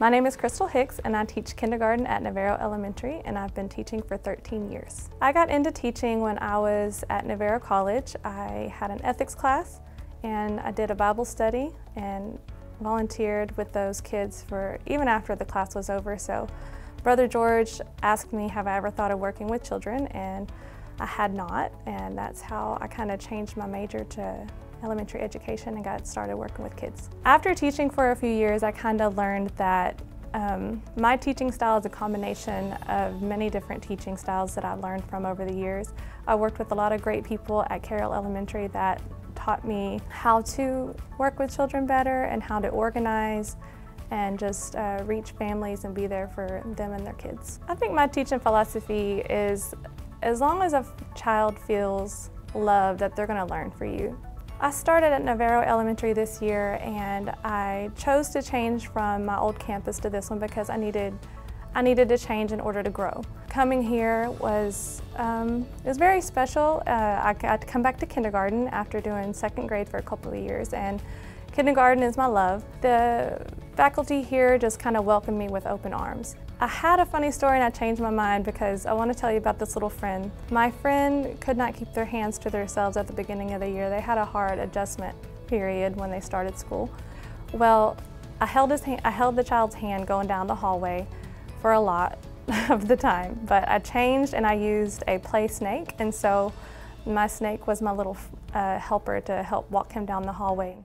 My name is Crystal Hicks and I teach kindergarten at Navarro Elementary and I've been teaching for 13 years. I got into teaching when I was at Navarro College. I had an ethics class and I did a Bible study and volunteered with those kids for even after the class was over. So Brother George asked me have I ever thought of working with children and I had not and that's how I kind of changed my major to elementary education and got started working with kids. After teaching for a few years, I kind of learned that um, my teaching style is a combination of many different teaching styles that I've learned from over the years. I worked with a lot of great people at Carroll Elementary that taught me how to work with children better and how to organize and just uh, reach families and be there for them and their kids. I think my teaching philosophy is as long as a child feels loved that they're going to learn for you. I started at Navarro Elementary this year and I chose to change from my old campus to this one because I needed I needed to change in order to grow. Coming here was um, it was very special. Uh, I got to come back to kindergarten after doing second grade for a couple of years and kindergarten is my love. The faculty here just kind of welcomed me with open arms. I had a funny story and I changed my mind because I want to tell you about this little friend. My friend could not keep their hands to themselves at the beginning of the year. They had a hard adjustment period when they started school. Well, I held, his hand, I held the child's hand going down the hallway for a lot of the time, but I changed and I used a play snake, and so my snake was my little uh, helper to help walk him down the hallway.